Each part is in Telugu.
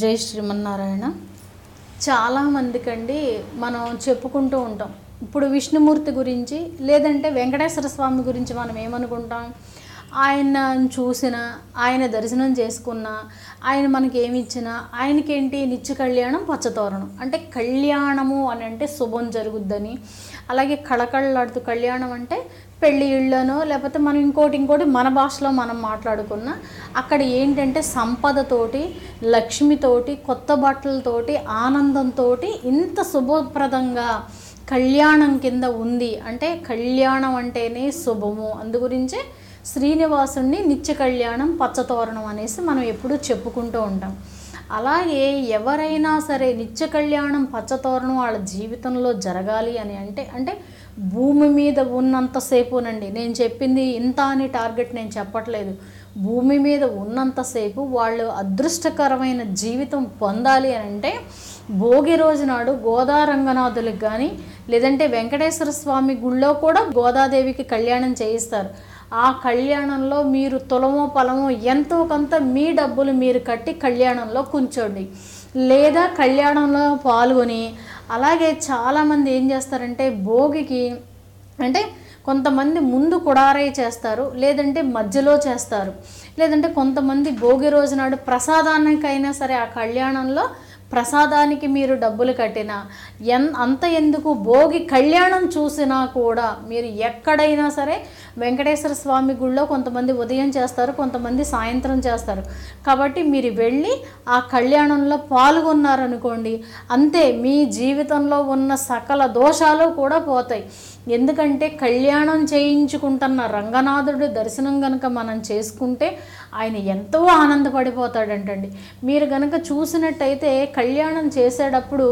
జై శ్రీమన్నారాయణ. చాలామందికండి మనం చెప్పుకుంటూ ఉంటాం. ఇప్పుడు విష్ణుమూర్తి గురించి లేదంటే వెంకటేశ్వర స్వామి గురించి మనం ఏమనుకుంటాం? ఆయన చూసిన ఆయన దర్శనం చేసుకున్న ఆయన మనకి ఏమి ఇచ్చినా ఆయనకేంటి నిత్య కళ్యాణం పచ్చతోరణం. అంటే కళ్యాణము అని అంటే శుభం జరుగుద్దని. అలాగే కళకళలాడుతూ కళ్యాణం అంటే పెళ్ళి ఇళ్ళనో లేకపోతే మనం ఇంకోటి ఇంకోటి మన భాషలో మనం మాట్లాడుకున్న అక్కడ ఏంటంటే సంపదతోటి లక్ష్మితోటి కొత్త బట్టలతోటి ఆనందంతో ఇంత శుభప్రదంగా కళ్యాణం కింద ఉంది. అంటే కళ్యాణం అంటేనే శుభము. అందు గురించే శ్రీనివాసుని నిత్య కళ్యాణం పచ్చతోరణం అనేసి మనం ఎప్పుడూ చెప్పుకుంటూ ఉంటాం. అలాగే ఎవరైనా సరే నిత్య కళ్యాణం పచ్చతోరణం వాళ్ళ జీవితంలో జరగాలి అని అంటే అంటే భూమి మీద ఉన్నంతసేపునండి నేను చెప్పింది ఇంత అని టార్గెట్ నేను చెప్పట్లేదు. భూమి మీద ఉన్నంతసేపు వాళ్ళు అదృష్టకరమైన జీవితం పొందాలి అని అంటే భోగి రోజు నాడు గోదా రంగనాథులకు కానీ లేదంటే వెంకటేశ్వర స్వామి గుళ్ళో కూడా గోదాదేవికి కళ్యాణం చేయిస్తారు. ఆ కళ్యాణంలో మీరు తులమో పొలమో ఎంతో కొంత మీ డబ్బులు మీరు కట్టి కళ్యాణంలో కూర్చోండి. లేదా కళ్యాణంలో పాల్గొని అలాగే చాలామంది ఏం చేస్తారంటే భోగికి అంటే కొంతమంది ముందు కుడారై చేస్తారు లేదంటే మధ్యలో చేస్తారు. లేదంటే కొంతమంది భోగి రోజు నాడు ప్రసాదానికైనా సరే ఆ కళ్యాణంలో ప్రసాదానికి మీరు డబ్బులు కట్టినా ఎన్ అంత ఎందుకు భోగి కళ్యాణం చూసినా కూడా మీరు ఎక్కడైనా సరే వెంకటేశ్వర స్వామి గుళ్ళో కొంతమంది ఉదయం చేస్తారు కొంతమంది సాయంత్రం చేస్తారు. కాబట్టి మీరు వెళ్ళి ఆ కళ్యాణంలో పాల్గొన్నారనుకోండి అంతే మీ జీవితంలో ఉన్న సకల దోషాలు కూడా పోతాయి. ఎందుకంటే కళ్యాణం చేయించుకుంటున్న రంగనాథుడు దర్శనం కనుక మనం చేసుకుంటే ఆయన ఎంతో ఆనందపడిపోతాడంటండి. మీరు కనుక చూసినట్టయితే కళ్యాణం చేసేటప్పుడు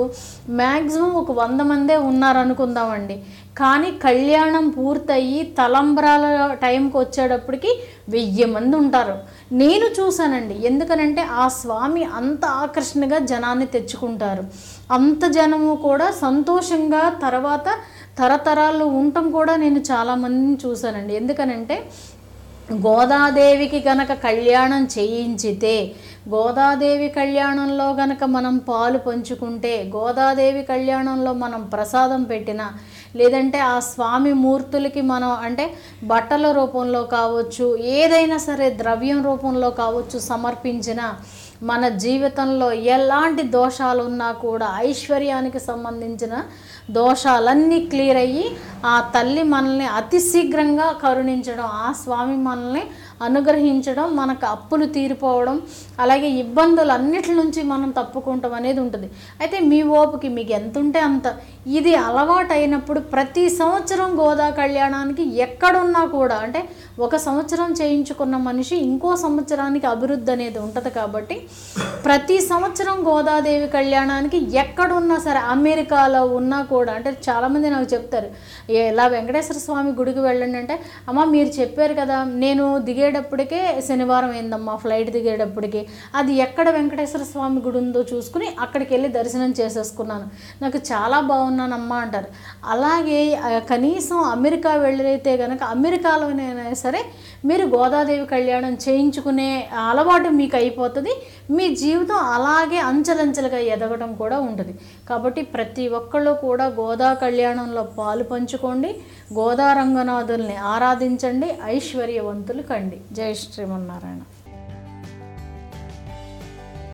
మ్యాక్సిమం ఒక వంద మందే ఉన్నారనుకుందామండి. కానీ కళ్యాణం పూర్తయి తలంబ్రాల టైంకి వచ్చేటప్పటికి వెయ్యి మంది ఉంటారు. నేను చూశానండి. ఎందుకనంటే ఆ స్వామి అంత ఆకర్షణగా జనాన్ని తెచ్చుకుంటారు. అంత జనము కూడా సంతోషంగా తర్వాత తరతరాలు ఉండటం కూడా నేను చాలామందిని చూశానండి. ఎందుకనంటే గోదాదేవికి గనక కళ్యాణం చేయించితే గోదాదేవి కళ్యాణంలో గనక మనం పాలు పంచుకుంటే గోదాదేవి కళ్యాణంలో మనం ప్రసాదం పెట్టిన లేదంటే ఆ స్వామి మూర్తులకి మనం అంటే బట్టల రూపంలో కావచ్చు ఏదైనా సరే ద్రవ్యం రూపంలో కావచ్చు సమర్పించిన మన జీవితంలో ఎలాంటి దోషాలు ఉన్నా కూడా ఐశ్వర్యానికి సంబంధించిన దోషాలన్నీ క్లియర్ అయ్యి ఆ తల్లి మనల్ని అతి శీఘ్రంగా కరుణించడం ఆ స్వామి మనల్ని అనుగ్రహించడం మనకు అప్పులు తీరిపోవడం అలాగే ఇబ్బందులు అన్నిటి నుంచి మనం తప్పుకుంటాం అనేది ఉంటుంది. అయితే మీ ఓపుకి మీకు ఎంత ఉంటే అంత? ఇది అలవాటు అయినప్పుడు ప్రతి సంవత్సరం గోదా కళ్యాణానికి ఎక్కడున్నా కూడా అంటే ఒక సంవత్సరం చేయించుకున్న మనిషి ఇంకో సంవత్సరానికి అభివృద్ధి అనేది ఉంటుంది కాబట్టి ప్రతి సంవత్సరం గోదాదేవి కళ్యాణానికి ఎక్కడున్నా సరే అమెరికాలో ఉన్నా కూడా అంటే చాలామంది నాకు చెప్తారు ఇలా వెంకటేశ్వర స్వామి గుడికి వెళ్ళండి అంటే అమ్మ మీరు చెప్పారు కదా నేను దిగేటప్పటికే శనివారం ఏందమ్మా ఫ్లైట్ దిగేటప్పటికి. అది ఎక్కడ వెంకటేశ్వర స్వామి గుడి ఉందో చూసుకుని అక్కడికి వెళ్ళి దర్శనం చేసేసుకున్నాను. నాకు చాలా బాగున్నానమ్మా అంటారు. అలాగే కనీసం అమెరికా వెళ్ళైతే కనుక అమెరికాలోనైనా సరే మీరు గోదాదేవి కళ్యాణం చేయించుకునే అలవాటు మీకు అయిపోతుంది. మీ జీవితం అలాగే అంచెలంచెలుగా ఎదగడం కూడా ఉంటుంది. కాబట్టి ప్రతి ఒక్కళ్ళు కూడా గోదా కళ్యాణంలో పాలు పంచుకోండి. గోదా రంగనాథుల్ని ఆరాధించండి ఐశ్వర్యవంతులు కండి. జై శ్రీమన్నారాయణ.